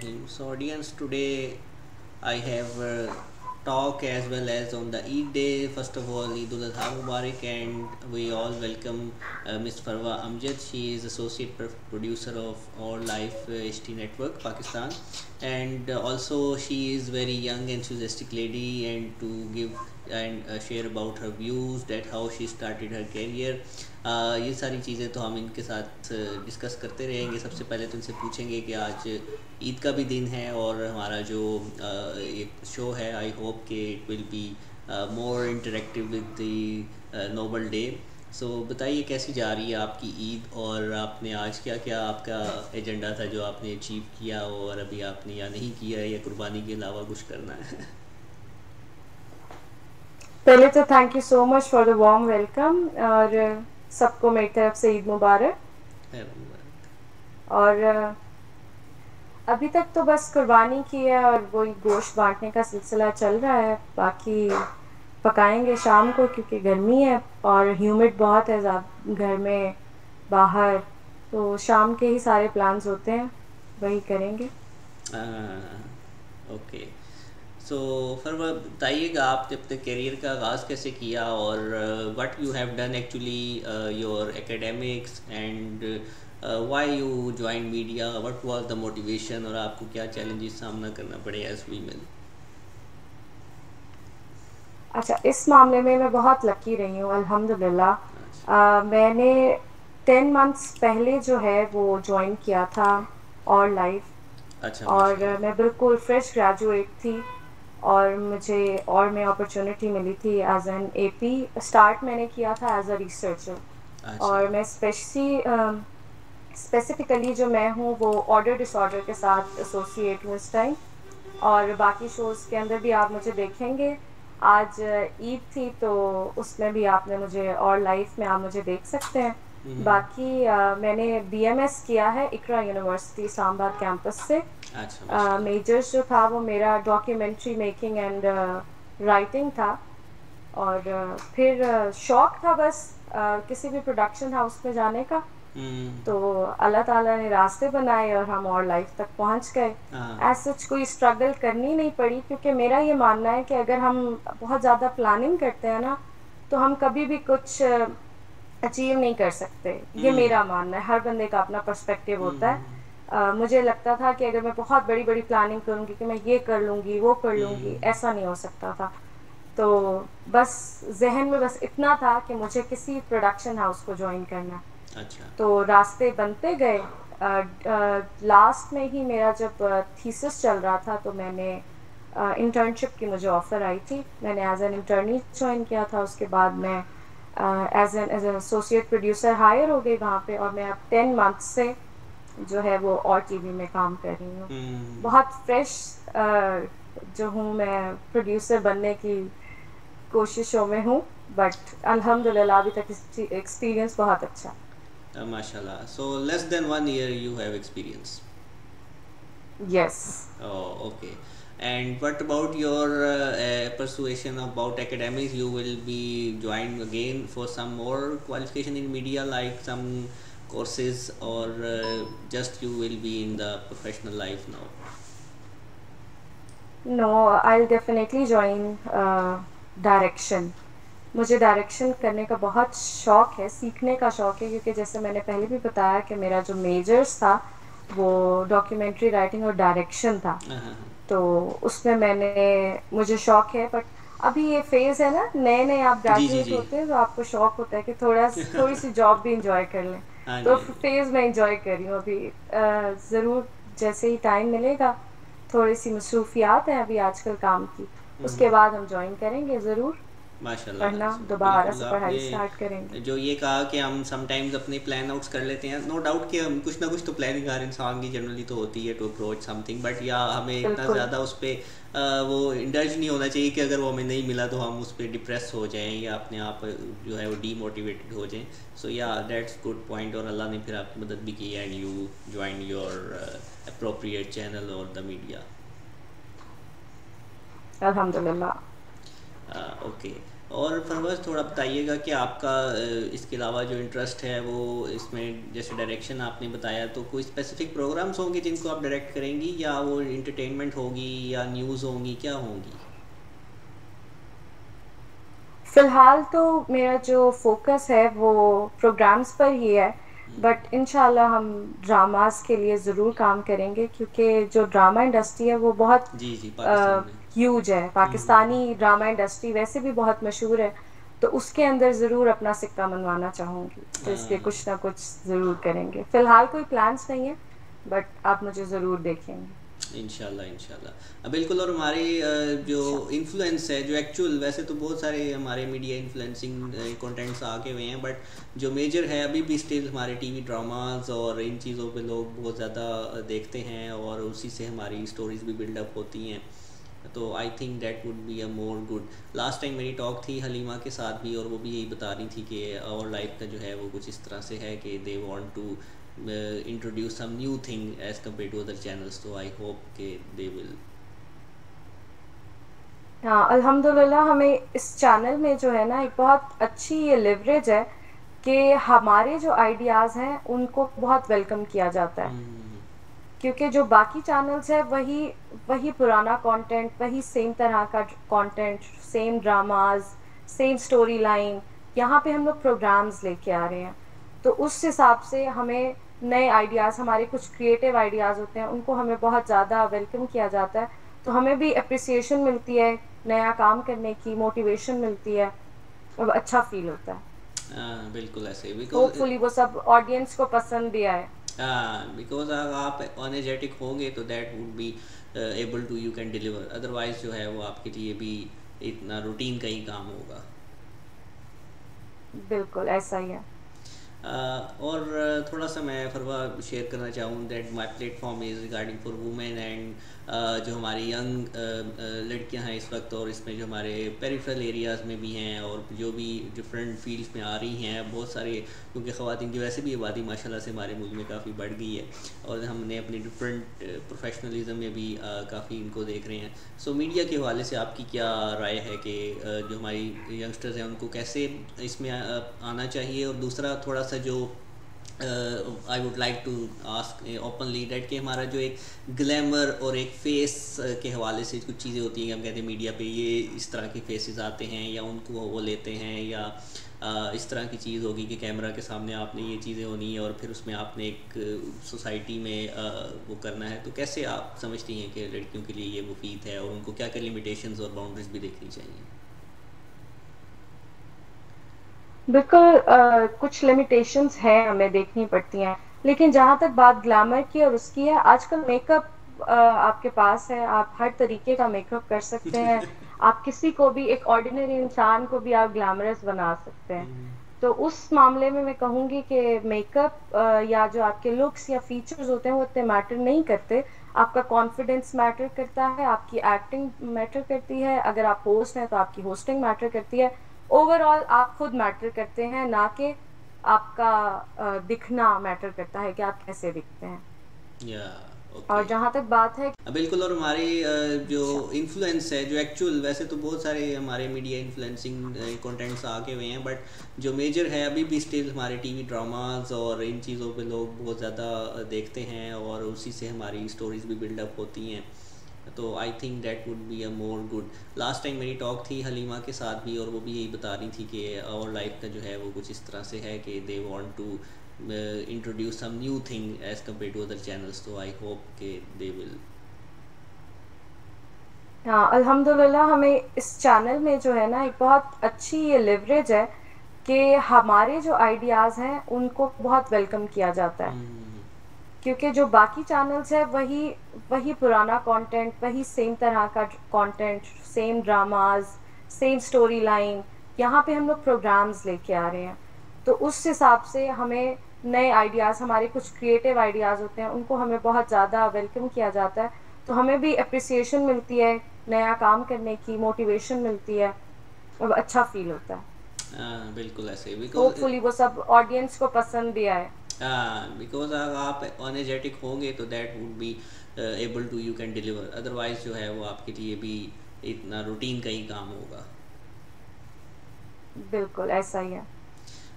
So audience today I have uh, talk as well as on the Eid day. First of all, Eid ul Adha Mubarak and we all welcome uh, Ms. Farwa Amjad. She is associate producer of All Life uh, HT Network Pakistan and uh, also she is very young enthusiastic lady and to give and share about her views that how she started her career. ये सारी चीज़ें तो हम इनके साथ discuss करते रहेंगे। सबसे पहले तो इनसे पूछेंगे कि आज ईद का भी दिन है और हमारा जो एक शो है आई होप कि it will be more interactive with the noble day so बताइए कैसी जा रही है आपकी ईद और आपने आज क्या क्या आपका एजेंडा था जो आपने अचीव किया और अभी आपने या नहीं किया या कुर्बानी के अलावा कुछ करना है? पहले तो thank you so much for the warm welcome और सबको मेरी तरफ़ से ईद मुबारक। और अभी तक तो बस कुर्बानी की है और वही गोश्त बांटने का सिलसिला चल रहा है। बाकी पकाएँगे शाम को क्योंकि गर्मी है और ह्यूमिड बहुत है घर में बाहर। तो शाम के ही सारे प्लान्स होते हैं वही करेंगे। ओके। सो फिर बताइएगा आपने अपने करियर का आगाज़ कैसे किया और what you have done actually your academics and why you join media what was the motivation और आपको क्या चैलेंजेस सामना करना पड़े एज वीमेन अच्छा इस मामले में मैं बहुत लकी रही हूँ अल्हम्दुलिल्लाह। अच्छा। मैंने टेन मंथ्स पहले जो है वो ज्वाइन किया था और लाइफ अच्छा, और मैं बिल्कुल फ्रेश ग्रेजुएट थी। और मुझे और मैं अपॉर्चुनिटी मिली थी एज एन एपी स्टार्ट मैंने किया था एज अ रिसर्चर और मैं स्पेशली स्पेसिफिकली जो मैं हूँ वो ऑर्डर डिसऑर्डर के साथ एसोसिएट हूँ इस टाइम और बाकी शोज़ के अंदर भी आप मुझे देखेंगे। आज ईद थी तो उसमें भी आपने मुझे और लाइफ में आप मुझे देख सकते हैं। हम्म। बाकी आ, मैंने बीएमएस किया है इकरा यूनिवर्सिटी इस्लामाबाद कैंपस से। अच्छा, uh, जो था वो मेरा डॉक्यूमेंट्री मेकिंग एंड राइटिंग था। और uh, फिर uh, शौक था बस uh, किसी भी प्रोडक्शन हाउस में जाने का। hmm. तो अल्लाह ताला ने रास्ते बनाए और हम और लाइफ तक पहुँच गए। एज सच कोई स्ट्रगल करनी नहीं पड़ी क्योंकि मेरा ये मानना है कि अगर हम बहुत ज़्यादा प्लानिंग करते हैं ना तो हम कभी भी कुछ अचीव नहीं कर सकते। ये hmm. मेरा मानना है। हर बंदे का अपना पर्सपेक्टिव होता है। hmm. Uh, मुझे लगता था कि अगर मैं बहुत बड़ी बड़ी प्लानिंग करूँगी कि मैं ये कर लूँगी वो कर लूँगी हम्म। ऐसा नहीं हो सकता था। तो बस जहन में बस इतना था कि मुझे किसी प्रोडक्शन हाउस को ज्वाइन करना। अच्छा। तो रास्ते बनते गए। लास्ट में ही मेरा जब थीसिस चल रहा था तो मैंने इंटर्नशिप की मुझे ऑफ़र आई थी। मैंने एज एन इंटर्नी ज्वाइन किया था। उसके बाद मैं as an as an associate producer hire हो गई वहाँ पे और मैं अब टेन मंथ से जो है वो और टीवी में काम कर रही हूँ hmm. बहुत फ्रेश जो हूँ मैं प्रोड्यूसर बनने की कोशिशों में हूँ बट अल्हम्दुलिल्लाह अभी तक एक्सपीरियंस बहुत अच्छा माशाल्लाह so less than one year you have experience yes oh and what about your uh, uh, persuasion about academics you will be joined again for some more qualification in media like some courses or uh, just you will be in the professional life now? No, I'll definitely join uh, direction. मुझे direction करने का बहुत शौक है सीखने का शौक है क्योंकि जैसे मैंने पहले भी बताया कि मेरा जो मेजर्स था वो डॉक्यूमेंट्री राइटिंग और डायरेक्शन था हाँ, हाँ, हाँ। तो उसमें मैंने मुझे शौक है बट अभी ये फ़ेज़ है ना नए नए आप ग्रेजुएट होते हैं तो आपको शौक होता है कि थोड़ा थोड़ी सी जॉब भी इंजॉय कर लें हाँ तो फ़ेज़ में इंजॉय कर रही हूँ अभी। ज़रूर जैसे ही टाइम मिलेगा थोड़ी सी मसरूफियात है अभी आजकल काम की। हम्म। उसके बाद हम ज्वाइन करेंगे ज़रूर। माशाल्लाह। दोबारा से पढ़ाई स्टार्ट करेंगे। जो ये कहा कि हम समटाइम्स अपने प्लान आउट्स कर लेते हैं। नो डाउट कि हम कुछ ना कुछ तो प्लानिंग हर इंसान की जनरली तो होती है टू अप्रोच समथिंग बट या हमें इतना ज़्यादा उस पर वो इंडल्ज नहीं होना चाहिए कि अगर वो हमें नहीं मिला तो हम उस पर डिप्रेस हो जाएँ या अपने आप जो है वो डीमोटिवेटेड हो जाएँ। सो या दैट्स गुड पॉइंट और अल्लाह ने फिर आपकी मदद भी की and you join your appropriate channel और द मीडिया अल्हम्दुलिल्लाह। ओके। और फरवज थोड़ा बताइएगा कि आपका इसके अलावा जो इंटरेस्ट है वो इसमें जैसे डायरेक्शन आपने बताया तो कोई स्पेसिफिक प्रोग्राम्स होंगे जिनको आप डायरेक्ट करेंगी या वो इंटरटेनमेंट होगी या न्यूज़ होंगी क्या होंगी? फ़िलहाल तो मेरा जो फोकस है वो प्रोग्राम्स पर ही है बट इनशाला हम ड्रामास के लिए ज़रूर काम करेंगे क्योंकि जो ड्रामा इंडस्ट्री है वो बहुत ह्यूज है। पाकिस्तानी ड्रामा इंडस्ट्री वैसे भी बहुत मशहूर है तो उसके अंदर ज़रूर अपना सिक्का मनवाना चाहूँगी। तो इसलिए हाँ। कुछ ना कुछ ज़रूर करेंगे। फ़िलहाल कोई प्लान्स नहीं है बट आप मुझे ज़रूर देखेंगे। इनशाला इनशाला बिल्कुल और हमारे जो इन्फ्लुएंस है जो एक्चुअल वैसे तो बहुत सारे हमारे मीडिया इन्फ्लुएंसिंग कंटेंट्स आके हुए हैं बट जो मेजर है अभी भी स्टिल हमारे टीवी ड्रामाज और इन चीज़ों पे लोग बहुत ज़्यादा देखते हैं और उसी से हमारी स्टोरीज भी बिल्डअप होती हैं। तो I think that would be a more good last time मेरी टॉक थी हलीमा के साथ भी और वो भी यही बता रही थी कि और लाइफ का जो है वो कुछ इस तरह से है कि they want to uh, introduce some new thing as compared to other channels. So i hope के they will. हाँ अल्हम्दुलिल्लाह हमें इस चैनल में जो है ना एक बहुत अच्छी ये लिवरेज है कि हमारे जो आइडियाज़ हैं उनको बहुत वेलकम किया जाता है। Hmm. क्योंकि जो बाकी चैनल्स है वही वही पुराना कंटेंट वही सेम तरह का content same dramas same story line यहाँ पे हम लोग प्रोग्राम्स लेके आ रहे हैं। तो उस हिसाब से हमें नए आइडियाज़ हमारे कुछ क्रिएटिव आइडियाज़ होते हैं उनको हमें बहुत ज़्यादा वेलकम किया जाता है। तो हमें भी अप्रिसिएशन मिलती है नया काम करने की मोटिवेशन मिलती है और अच्छा फील होता है। हाँ, बिल्कुल ऐसे होपफुली वो सब ऑडियंस को पसंद भी आए। बिकॉज़ अगर आप एनर्जेटिक होंगे तो that would be able to you can deliver otherwise जो है वो आपके लिए भी इतना रूटीन का ही काम होगा। बिल्कुल, ऐसा ही है। और थोड़ा सा मैं फरवा शेयर करना चाहूँ that my platform is regarding for women and जो हमारी यंग लड़कियाँ हैं इस वक्त और इसमें जो हमारे पेरिफेरल एरियाज़ में भी हैं और जो भी डिफरेंट फील्ड्स में आ रही हैं बहुत सारे क्योंकि ख़वान की वैसे भी आबादी माशाल्लाह से हमारे मुल्क में काफ़ी बढ़ गई है और हमने अपने डिफरेंट प्रोफेशनलिज्म में भी काफ़ी इनको देख रहे हैं। सो so, मीडिया के हवाले से आपकी क्या राय है कि जो हमारी यंगस्टर्स हैं उनको कैसे इसमें आना चाहिए और दूसरा थोड़ा सा जो I would like to ask openly that कि हमारा जो एक ग्लैमर और एक फेस के हवाले से कुछ चीज़ें होती हैं हम कहते हैं मीडिया पे ये इस तरह के फेसेस आते हैं या उनको वो लेते हैं या uh, इस तरह की चीज़ होगी कि कैमरा के सामने आपने ये चीज़ें होनी है और फिर उसमें आपने एक सोसाइटी में uh, वो करना है। तो कैसे आप समझती हैं कि लड़कियों के लिए ये मुफीद है और उनको क्या क्या लिमिटेशंस और बाउंड्रीज भी देखनी चाहिए? बिल्कुल कुछ लिमिटेशंस हैं हमें देखनी पड़ती हैं। लेकिन जहाँ तक बात ग्लैमर की और उसकी है आजकल मेकअप आपके पास है आप हर तरीके का मेकअप कर सकते हैं। आप किसी को भी एक ऑर्डिनरी इंसान को भी आप ग्लैमरस बना सकते हैं। हम्म। तो उस मामले में मैं कहूँगी कि मेकअप या जो आपके लुक्स या फीचर्स होते हैं वो इतने मैटर नहीं करते। आपका कॉन्फिडेंस मैटर करता है आपकी एक्टिंग मैटर करती है। अगर आप होस्ट हैं तो आपकी होस्टिंग मैटर करती है। ओवरऑल आप खुद मैटर करते हैं ना कि आपका दिखना मैटर करता है कि आप कैसे दिखते हैं yeah. Okay. और जहाँ तक बात है बिल्कुल और हमारे जो इन्फ्लुएंस है जो एक्चुअल वैसे तो बहुत सारे हमारे मीडिया इन्फ्लुएंसिंग कंटेंट्स आके हुए हैं बट जो मेजर है अभी भी स्टिल हमारे टीवी ड्रामाज और इन चीज़ों पे लोग बहुत ज़्यादा देखते हैं और उसी से हमारी स्टोरीज भी बिल्डअप होती हैं तो I think that would be a more good last time मेरी टॉक थी हलीमा के साथ भी और वो भी यही बता रही थी कि और लाइफ का जो है वो कुछ इस तरह से है कि they want to introduce some new thing as compare to other channels तो आई होप के दे विल हाँ अल्हम्दुलिल्लाह हमें इस चैनल में जो है ना एक बहुत अच्छी ये लिवरेज है कि हमारे जो आइडियाज़ हैं उनको बहुत वेलकम किया जाता है। Hmm. क्योंकि जो बाकी चैनल्स है वही वही पुराना कंटेंट वही सेम तरह का content same dramas same story line यहाँ पे हम लोग प्रोग्राम्स लेके आ रहे हैं। तो उस हिसाब से हमें नए आइडियाज़ हमारे कुछ क्रिएटिव आइडियाज़ होते हैं उनको हमें बहुत ज़्यादा वेलकम किया जाता है। तो हमें भी अप्रिसिएशन मिलती है नया काम करने की मोटिवेशन मिलती है और अच्छा फील होता है। आ, हाँ, बिल्कुल ऐसे होपफुली वो सब ऑडियंस को पसंद भी आए। बिकॉज़ अगर आप एनर्जेटिक होंगे तो that would be able to you can deliver otherwise जो है वो आपके लिए भी इतना रूटीन का ही काम होगा। बिल्कुल ऐसा ही है।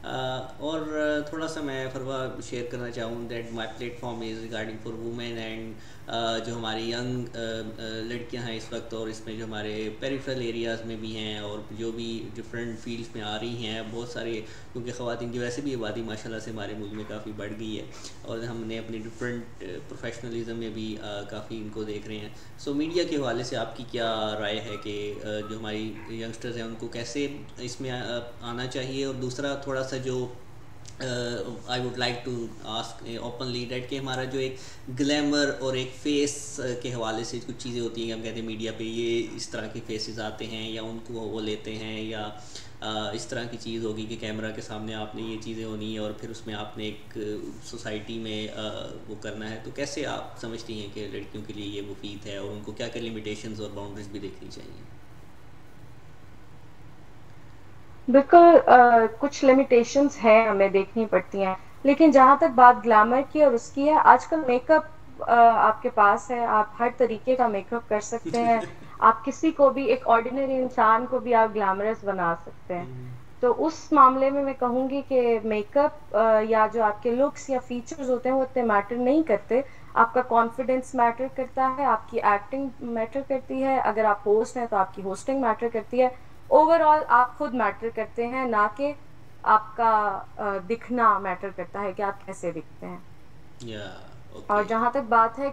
Uh, और थोड़ा सा मैं फरवा शेयर करना चाहूँ that my platform is regarding for women and जो हमारी यंग लड़कियाँ हैं इस वक्त और इसमें जो हमारे पेरिफेरल एरियाज़ में भी हैं और जो भी डिफरेंट फील्ड्स में आ रही हैं, बहुत सारे क्योंकि ख़वान की वैसे भी आबादी माशाल्लाह से हमारे मुल्क में काफ़ी बढ़ गई है और हमने अपने डिफरेंट प्रोफेशनलिज्म में भी काफ़ी इनको देख रहे हैं। सो मीडिया के हवाले से आपकी क्या राय है कि जो हमारी यंगस्टर्स हैं उनको कैसे इसमें आना चाहिए? और दूसरा, थोड़ा सा जो I would like to ask openly that कि हमारा जो एक ग्लैमर और एक फेस uh, के हवाले से कुछ चीज़ें होती हैं हम कहते हैं मीडिया पे ये इस तरह के फेसेस आते हैं या उनको वो लेते हैं या uh, इस तरह की चीज़ होगी कि कैमरा के सामने आपने ये चीज़ें होनी है और फिर उसमें आपने एक सोसाइटी uh, में वो करना है। तो कैसे आप समझती हैं कि लड़कियों के लिए ये मुफीद है और उनको क्या क्या लिमिटेशंस और बाउंड्रीज भी देखनी चाहिए? बिल्कुल कुछ लिमिटेशंस हैं हमें देखनी पड़ती हैं। लेकिन जहाँ तक बात ग्लैमर की और उसकी है आजकल मेकअप आपके पास है आप हर तरीके का मेकअप कर सकते हैं। आप किसी को भी एक ऑर्डिनरी इंसान को भी आप ग्लैमरस बना सकते हैं। हम्म। तो उस मामले में मैं कहूँगी कि मेकअप या जो आपके लुक्स या फीचर्स होते हैं वो इतने मैटर नहीं करते। आपका कॉन्फिडेंस मैटर करता है आपकी एक्टिंग मैटर करती है। अगर आप होस्ट हैं तो आपकी होस्टिंग मैटर करती है। ओवरऑल आप खुद मैटर करते हैं ना कि आपका दिखना मैटर करता है कि आप कैसे दिखते हैं yeah, okay. और जहाँ तक बात है